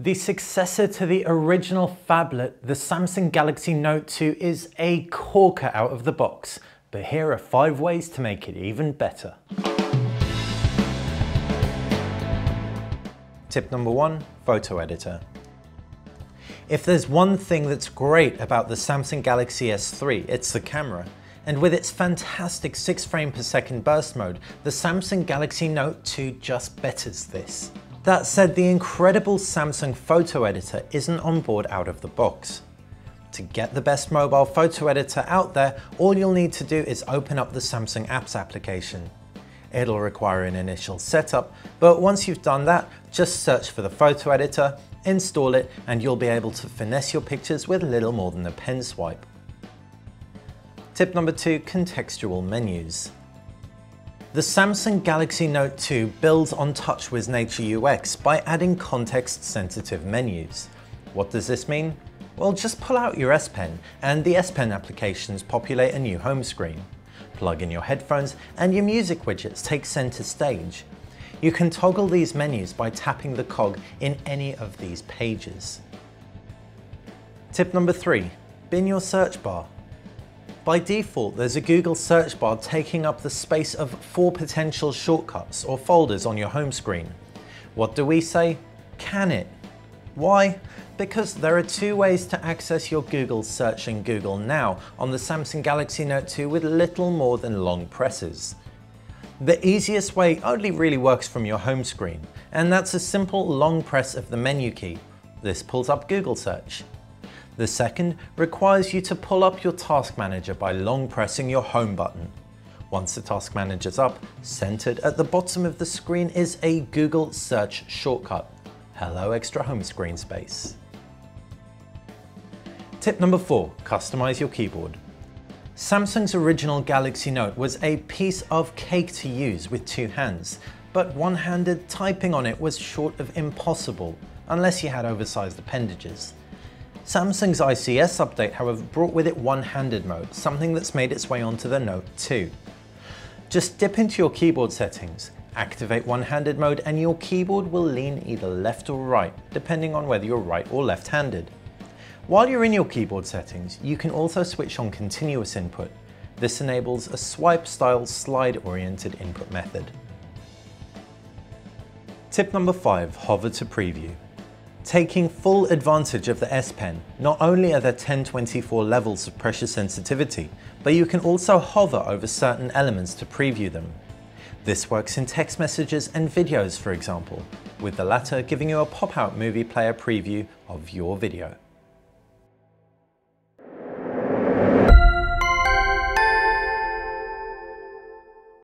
The successor to the original phablet, the Samsung Galaxy Note 2 is a corker out of the box, but here are five ways to make it even better. Tip number one, photo editor. If there's one thing that's great about the Samsung Galaxy S3, it's the camera. And with its fantastic 6 frame per second burst mode, the Samsung Galaxy Note 2 just betters this. That said, the incredible Samsung photo editor isn't on board out of the box. To get the best mobile photo editor out there, all you'll need to do is open up the Samsung Apps application. It'll require an initial setup, but once you've done that, just search for the photo editor, install it, and you'll be able to finesse your pictures with little more than a pen swipe. Tip number two, contextual menus. The Samsung Galaxy Note 2 builds on TouchWiz Nature UX by adding context-sensitive menus. What does this mean? Well, just pull out your S Pen and the S Pen applications populate a new home screen. Plug in your headphones and your music widgets take center stage. You can toggle these menus by tapping the cog in any of these pages. Tip number three, bin your search bar. By default, there's a Google search bar taking up the space of four potential shortcuts or folders on your home screen. What do we say? Can it? Why? Because there are two ways to access your Google search in Google Now on the Samsung Galaxy Note 2 with little more than long presses. The easiest way only really works from your home screen, and that's a simple long press of the menu key. This pulls up Google search. The second requires you to pull up your Task Manager by long pressing your Home button. Once the Task Manager's up, centered at the bottom of the screen is a Google search shortcut. Hello extra home screen space. Tip number four, customize your keyboard. Samsung's original Galaxy Note was a piece of cake to use with two hands, but one-handed typing on it was short of impossible, unless you had oversized appendages. Samsung's ICS update, however, brought with it one-handed mode, something that's made its way onto the Note 2. Just dip into your keyboard settings, activate one-handed mode, and your keyboard will lean either left or right, depending on whether you're right or left-handed. While you're in your keyboard settings, you can also switch on continuous input. This enables a swipe-style slide-oriented input method. Tip number 5. Hover to preview. Taking full advantage of the S Pen, not only are there 1024 levels of pressure sensitivity, but you can also hover over certain elements to preview them. This works in text messages and videos, for example, with the latter giving you a pop-out movie player preview of your video.